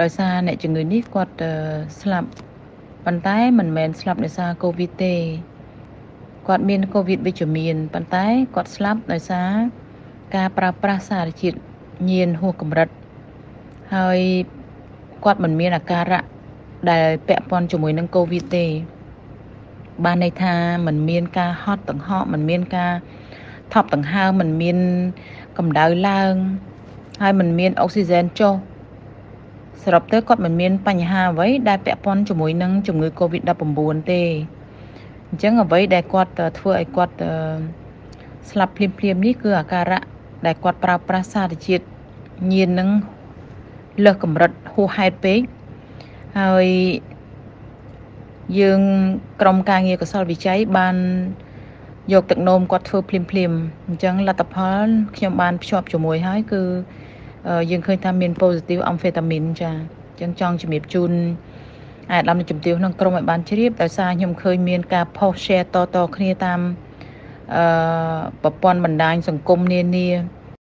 ដោយសារអ្នកជំងឺនេះគាត់ស្លាប់ប៉ុន្តែមិនមែនស្លាប់ដោយសារកូវីដទេគាត់មានកូវីដវិជ្ជមានប៉ុន្តែគាត់ស្លាប់ដោយសារការប្រើប្រាស់សារជាតិញៀនហួសកម្រិតហើយគាត់មិនមានអាការៈដែលពាក់ព័ន្ធជាមួយនឹងកូវីដទេបានន័យថាมันមានការហត់ដង្ហក់มันមានការថប់ដង្ហើមมันមានកម្ដៅឡើង ហើយมันមានអុកស៊ីហ្សែនចុះ សរុបទៅគាត់មិនមានបញ្ហាអ្វីដែលពាក់ព័ន្ធជាមួយនឹងជំងឺ Covid-19 ទេអញ្ចឹងអ្វីដែលគាត់ធ្វើឲ្យគាត់ស្លាប់ភ្លាមភ្លាមនេះគឺអាការៈដែលគាត់ប្រើប្រាស់សារជាតិញៀននឹងលើសកម្រិតហួសហេតុពេកហើយយើងក្រុមការងារកសលវិច័យបានយកទឹកនោមគាត់ធ្វើភ្លាមភ្លាមអញ្ចឹងលទ្ធផលខ្ញុំបានភ្ជាប់ជាមួយហើយគឺ យើងឃើញថាមាន positive amphetamine ចាអញ្ចឹងចង់ជំរាបជូនអាដាមជំទាវក្នុងក្រុមឲ្យបានជ្រាបដោយសារខ្ញុំឃើញមានការ post share តតគ្នាតាមអឺប្រព័ន្ធបណ្ដាញសង្គមនានា